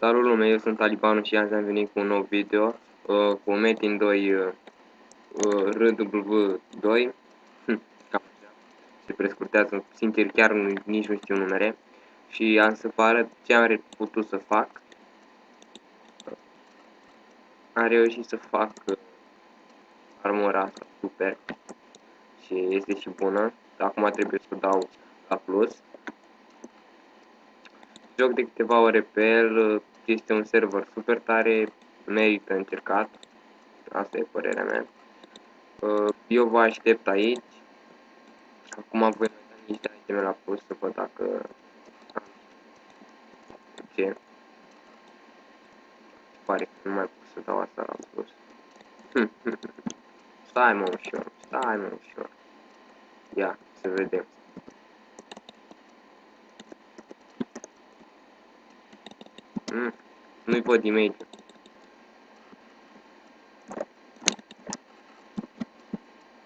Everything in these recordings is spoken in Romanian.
Salut lume, eu sunt Talibanu și azi am venit cu un nou video uh, cu Metin 2 uh, uh, RW2 hm, se prescurtează, sincer chiar nu, nici nu știu numere și am să vă arăt ce am putut să fac. Am reușit să fac uh, armura asta super și este și bună. Acum trebuie să dau la plus. Joc de câteva ore pe el, este un server super tare, merită încercat, asta e părerea mea. Uh, eu vă aștept aici, acum voi mai da niște iteme la plus să văd dacă ce. Pare că nu mai pot să dau asta la plus. stai mă ușor, stai mă ușor. Ia, să vedem. Mm, nu-i văd imediat.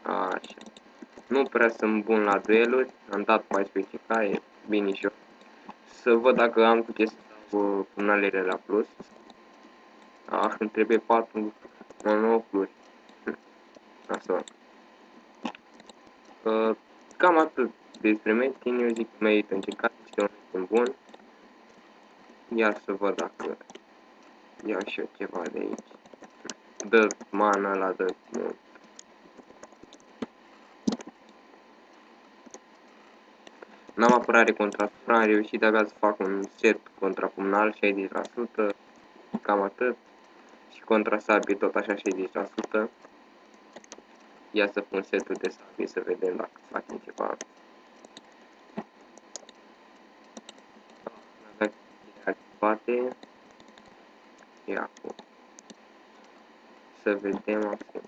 Așa. Nu prea sunt bun la dueluri, am dat 14 ca, e bine și eu. Să văd dacă am cu ce să dau punalele la plus. Ah, îmi trebuie 4 monocluri. Asta. Uh, cam atât despre Metin, eu zic că merită încercat, este un bun. Ia să văd dacă iau și eu ceva de aici. Dă mana la dă mult. N-am apărare contra supra, am reușit de abia să fac un set contra pumnal 60%, cam atât. Și contra sabie tot așa 60%. Ia să pun setul de sabie să vedem dacă facem ceva. Spate. Ia acum. Să vedem acum.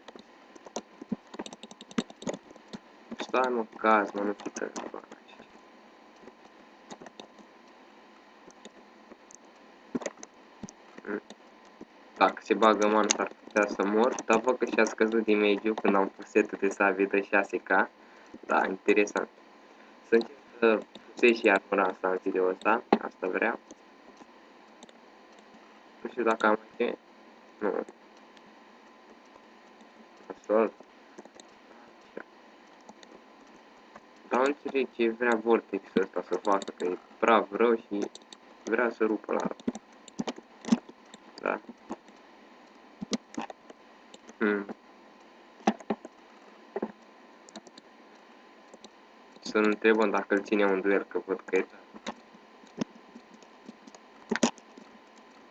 Stai mă, caz, mă, nu putem să fac Dacă se bagă man, s-ar putea să mor, dar văd că și-a scăzut din mediu când am pus setul de savie de 6K. Da, interesant. Să încerc să pusei și armura asta în video ăsta, asta vreau. Nu știu dacă am ce. Nu. Nasol. Dar nu înțeleg ce vrea vortex ăsta să facă, că e praf rău și vrea să rupă la Da. Hmm. Să-l întrebăm dacă îl ține un duel, că văd că e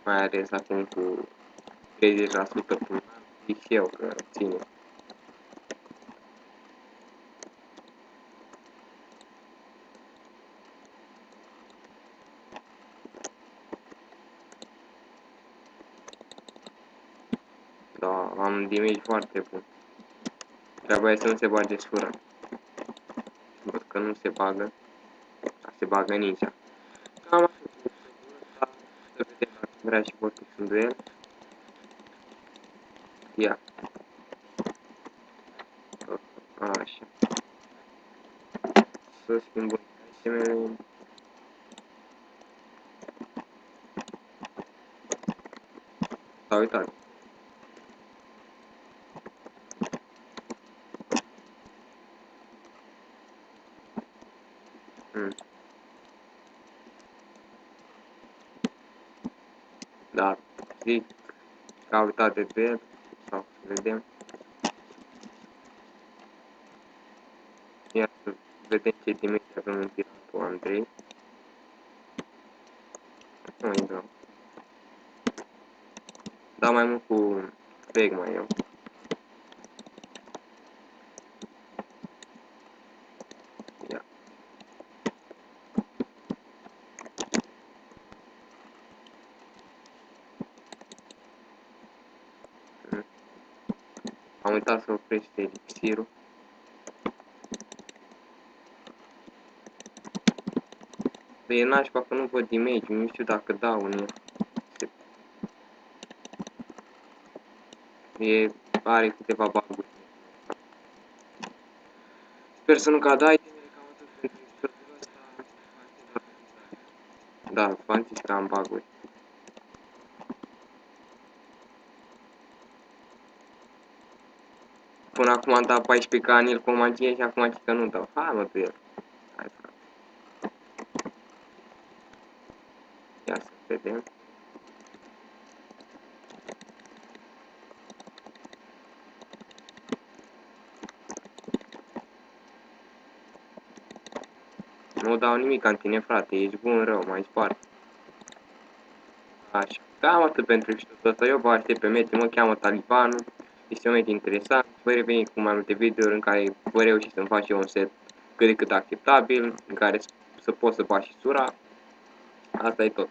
mai ales acum cu 30% până zic și eu că ține. Da, am damage foarte bun. Trebuie să nu se bage sfâră. Văd că nu se bagă. Se bagă nici. Cam vrea și vortexul de el. Ia. Așa. Să schimbăm itemele. S-a uitat. Hmm. Dar zic că au uitat de pe el, sau să vedem. Iar să vedem ce dimensie avem în piratul Andrei. Nu intrăm. Da mai mult cu Fegma eu. Am uitat să oprește elixirul. Păi e nașpa că nu văd image, nu știu dacă dau în el. E, are câteva bug Sper să nu cadă itemele, cam atât pentru episodul ăsta. Da, v-am zis că am bug Până acum am dat 14 ca Anil cu magie și acum zic că nu dau. Hai mă tu el. Hai frate. Ia să vedem. Nu dau nimic în tine, frate, ești bun rău, mai spart. Așa. Cam atât pentru episodul ăsta. Eu vă aștept pe mete, mă cheamă Talibanul. Este un mete interesant. Voi reveni cu mai multe videouri în care vă reuși să-mi fac eu un set cât de cât acceptabil, în care să pot să fac și sura. Asta e tot.